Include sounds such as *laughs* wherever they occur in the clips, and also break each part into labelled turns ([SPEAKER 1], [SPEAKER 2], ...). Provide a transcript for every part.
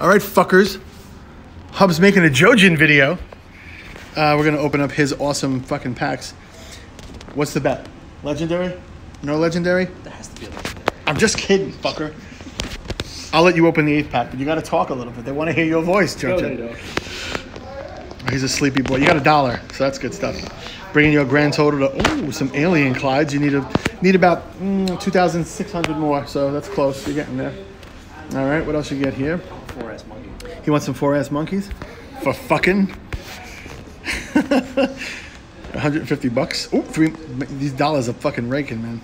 [SPEAKER 1] All right, fuckers. Hub's making a Jojen video. Uh, we're gonna open up his awesome fucking packs. What's the bet? Legendary? No legendary?
[SPEAKER 2] There has to be a legendary.
[SPEAKER 1] I'm just kidding, fucker. I'll let you open the eighth pack, but you gotta talk a little bit. They want to hear your voice,
[SPEAKER 2] No,
[SPEAKER 1] Jojen.
[SPEAKER 2] don't.
[SPEAKER 1] He's a sleepy boy. You got a dollar, so that's good stuff. Bringing your grand total to oh some alien Clydes. You need a need about mm, two thousand six hundred more, so that's close. You're getting there. All right, what else you get here?
[SPEAKER 2] Four ass monkey.
[SPEAKER 1] He wants some four ass monkeys for fucking *laughs* 150 bucks. Oh, three. These dollars are fucking raking, man.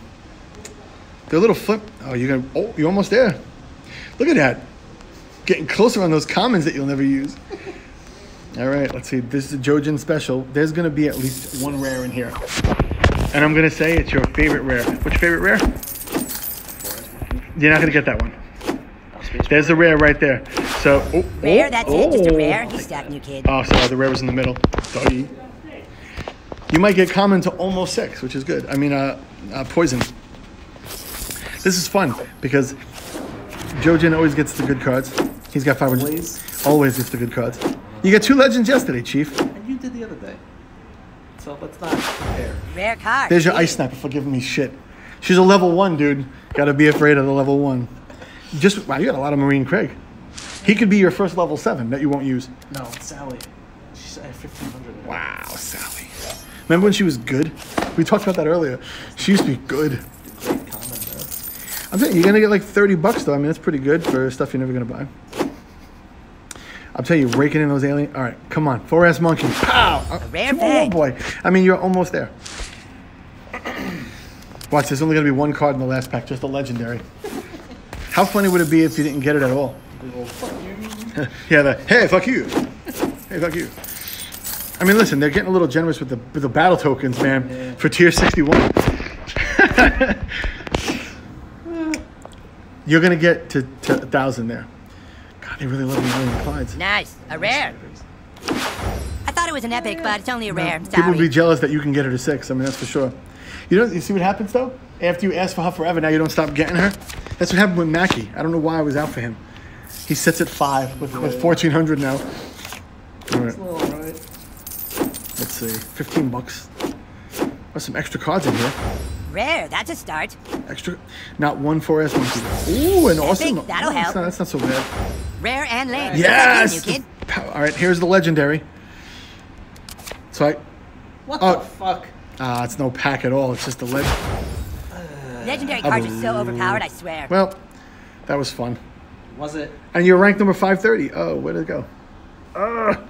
[SPEAKER 1] They're a little flip. Oh, you're gonna. Oh, you're almost there. Look at that. Getting closer on those commons that you'll never use. All right, let's see. This is a Jojen special. There's gonna be at least one rare in here, and I'm gonna say it's your favorite rare. What's your favorite rare? You're not gonna get that one.
[SPEAKER 2] Oh, space
[SPEAKER 1] There's the rare right there. So oh,
[SPEAKER 3] Rare,
[SPEAKER 1] oh,
[SPEAKER 3] that's it, just a
[SPEAKER 1] oh.
[SPEAKER 3] rare. You stack new kid.
[SPEAKER 1] Oh, sorry, the rare was in the middle. Doggy. You might get common to almost six, which is good. I mean, uh, uh, poison. This is fun because Jojen always gets the good cards. He's got 500.
[SPEAKER 2] Always?
[SPEAKER 1] Always gets the good cards. You got two legends yesterday, Chief.
[SPEAKER 2] And you did the other day. So let's not compare.
[SPEAKER 3] Rare card.
[SPEAKER 1] There's your ice sniper for giving me shit. She's a level one, dude. Gotta be afraid of the level one. Just wow, you got a lot of Marine Craig. He could be your first level seven that you won't use.
[SPEAKER 2] No, it's Sally. She's at 1500.
[SPEAKER 1] Wow, Sally. Remember when she was good? We talked about that earlier. She used to be good.
[SPEAKER 2] Great comment, bro.
[SPEAKER 1] I'm saying you're gonna get like 30 bucks though. I mean, that's pretty good for stuff you're never gonna buy. I'm telling you, raking in those alien. All right, come on, four ass monkey. Pow! Uh,
[SPEAKER 3] rare
[SPEAKER 1] two more,
[SPEAKER 3] bag.
[SPEAKER 1] boy. I mean, you're almost there. *clears throat* Watch, there's only gonna be one card in the last pack, just a legendary. How funny would it be if you didn't get it at all?
[SPEAKER 2] Big fuck you.
[SPEAKER 1] Yeah, the hey, fuck you. Hey, fuck you. I mean, listen, they're getting a little generous with the with the battle tokens, man,
[SPEAKER 2] Yeah.
[SPEAKER 1] for tier 61. *laughs* You're gonna get to, to a thousand there. God, they really love these William Clydes.
[SPEAKER 3] Nice. A rare. Thought it was an epic, but it's only a rare.
[SPEAKER 1] People would be jealous that you can get her to six. I mean, that's for sure. You know, you see what happens though? After you ask for her forever, now you don't stop getting her. That's what happened with Mackie. I don't know why I was out for him. He sits at five with, with 1400 now. All right.
[SPEAKER 2] All right.
[SPEAKER 1] Let's see, 15 bucks. There's some extra cards in here.
[SPEAKER 3] Rare. That's a start.
[SPEAKER 1] Extra, not one 4S monkey. Ooh, an awesome.
[SPEAKER 3] that'll
[SPEAKER 1] oh, that's
[SPEAKER 3] help.
[SPEAKER 1] Not, that's not so bad.
[SPEAKER 3] Rare and land.
[SPEAKER 1] Yes! All right, here's the legendary. So I,
[SPEAKER 2] What
[SPEAKER 1] Oh.
[SPEAKER 2] the fuck?
[SPEAKER 1] ah, it's no pack at all. It's just a leg.
[SPEAKER 3] Legendary uh, cards are so um, overpowered, I swear.
[SPEAKER 1] Well, that was fun.
[SPEAKER 2] Was it?
[SPEAKER 1] And you're ranked number 530. Oh, where did it go? Ugh.